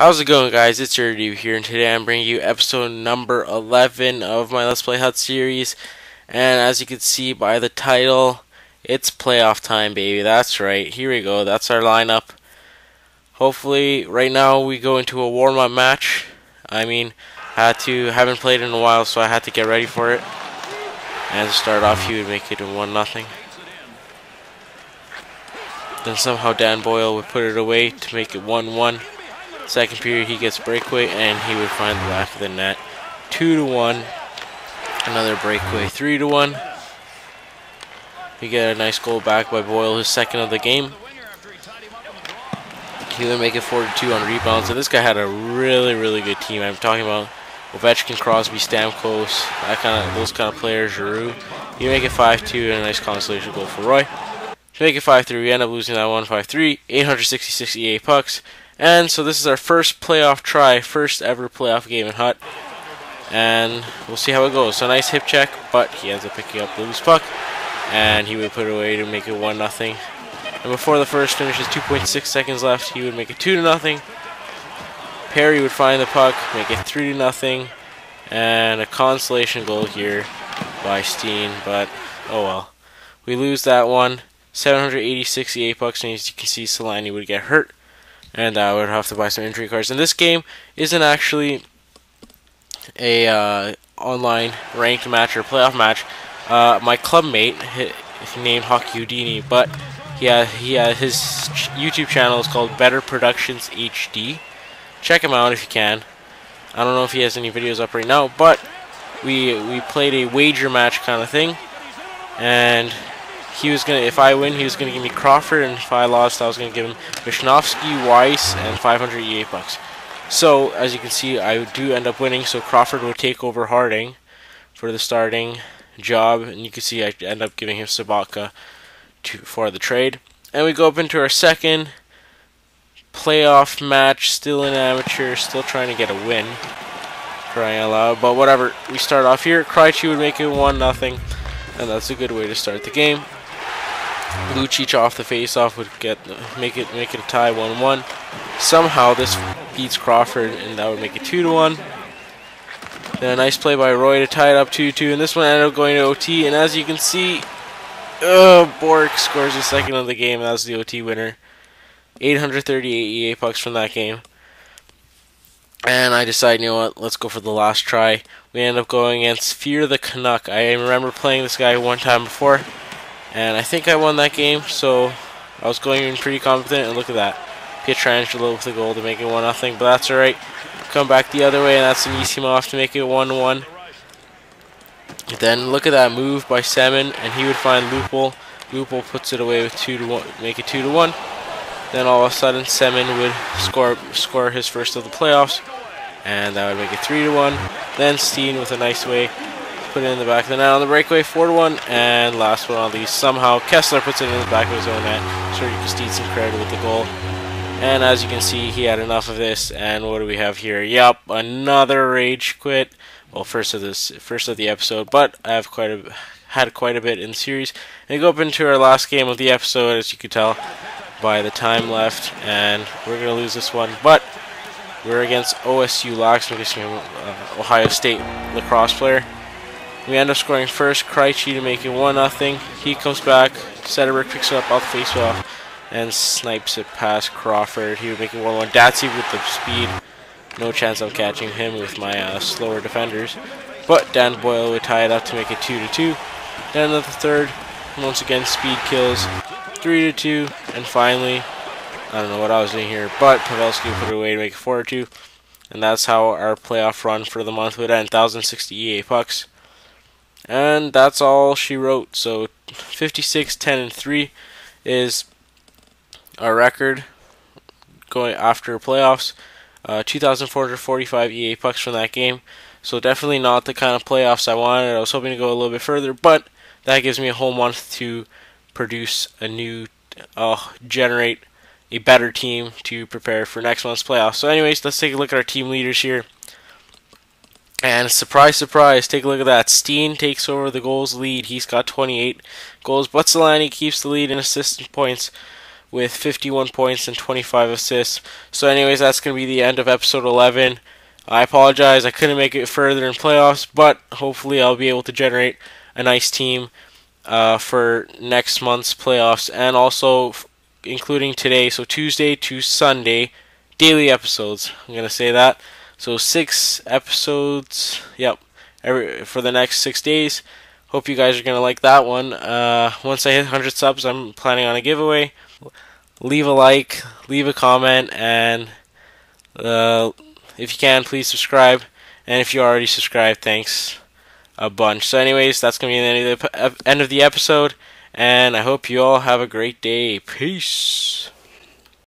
How's it going guys? It's Urdu here and today I'm bringing you episode number 11 of my Let's Play HUT series. And as you can see by the title it's playoff time baby. That's right. Here we go. That's our lineup. Hopefully right now we go into a warm-up match. I mean I had to haven't played in a while so I had to get ready for it. And to start off he would make it a 1 nothing. Then somehow Dan Boyle would put it away to make it 1-1 Second period, he gets breakaway, and he would find the back of the net. Two to one. Another breakaway, three to one. We get a nice goal back by Boyle, his second of the game. He would make it 4 to 2 on rebounds. So this guy had a really, really good team. I'm talking about Ovechkin, Crosby, Stamkos, that kind of those kind of players. Giroux. You make it 5-2 and a nice consolation goal for Roy. To make it 5-3, we end up losing that one 5-3. 866 EA pucks. And so this is our first playoff try, first ever playoff game in HUT. And we'll see how it goes. So nice hip check, but he ends up picking up the loose puck. And he would put it away to make it 1 nothing. And before the first finishes, 2.6 seconds left, he would make it 2 to nothing. Perry would find the puck, make it 3 to nothing. And a consolation goal here by Steen, but oh well. We lose that one. 786 EA pucks, and as you can see, Selanne would get hurt and I would have to buy some injury cards. And this game isn't actually a uh, online ranked match or playoff match. Uh, my clubmate, named Hockey Houdini, but yeah, he uh, his YouTube channel is called Better Productions HD. Check him out if you can. I don't know if he has any videos up right now, but we we played a wager match kind of thing, and he was gonna if I win he was gonna give me Crawford and if I lost I was gonna give him Visnovsky, Weiss and 500 EA pucks. So as you can see I do end up winning so Crawford will take over Harding for the starting job and you can see I end up giving him Sobotka to for the trade. And we go up into our second playoff match, still an amateur, still trying to get a win. Crying out loud, but whatever. We start off here. Krejci would make it one nothing, and that's a good way to start the game. Lucic off the faceoff would get make it make it a tie 1-1. Somehow this beats Crawford and that would make it 2-1. Then a nice play by Roy to tie it up 2-2 and this one ended up going to OT and as you can see oh, Bork scores the second of the game and that's the OT winner. 838 EA pucks from that game. And I decide, you know what, let's go for the last try. We end up going against Fear the Canuck. I remember playing this guy one time before. And I think I won that game, so I was going in pretty confident. And look at that. Pietrangelo with the goal to make it 1 nothing, but that's alright. Come back the other way, and that's an easy off to make it 1 1. Then look at that move by Semin, and he would find Lupul. Lupul puts it away with 2 to 1, make it 2 to 1. Then all of a sudden, Semin would score score his first of the playoffs, and that would make it 3 to 1. Then Steen with a nice way put it in the back of the net on the breakaway, 4-1, And last but not least, somehow Kesler puts it in the back of his own net. So you can steal some credit with the goal. And as you can see, he had enough of this. And what do we have here? Yep, another rage quit. Well, first of this, first of the episode, but I have quite a had quite a bit in the series. And we go up into our last game of the episode, as you can tell by the time left, and we're gonna lose this one. But we're against OSU Lax, uh, Ohio State lacrosse player. We end up scoring first. Krejci to make it 1 nothing. He comes back. Soderberg picks it up off the faceoff and snipes it past Crawford. He would make it 1 1. Datsyuk with the speed. No chance of catching him with my uh, slower defenders. But Dan Boyle would tie it up to make it 2 to 2. Then the third, once again, speed kills 3 to 2. And finally, I don't know what I was doing here, but Pavelski put it away to make it 4 to 2. And that's how our playoff run for the month would end 1,060 EA pucks. And that's all she wrote. So 56, 10, and 3 is our record going after playoffs. Uh, 2,445 EA pucks from that game. So definitely not the kind of playoffs I wanted. I was hoping to go a little bit further, but that gives me a whole month to produce a new, uh, generate a better team to prepare for next month's playoffs. So anyways, let's take a look at our team leaders here. And surprise, surprise, take a look at that. Steen takes over the goals lead. He's got 28 goals, but Selanne keeps the lead in assist points with 51 points and 25 assists. So, anyways, that's going to be the end of episode 11. I apologize, I couldn't make it further in playoffs, but hopefully I'll be able to generate a nice team uh, for next month's playoffs and also f- including today, so Tuesday to Sunday, daily episodes. I'm going to say that. So, six episodes, yep, every, for the next six days. Hope you guys are to like that one. Uh, once I hit 100 subs, I'm planning on a giveaway. Leave a like, leave a comment, and uh, if you can, please subscribe. And if you already subscribed, thanks a bunch. So, anyways, that's to be the end of the, end of the episode. And I hope you all have a great day. Peace.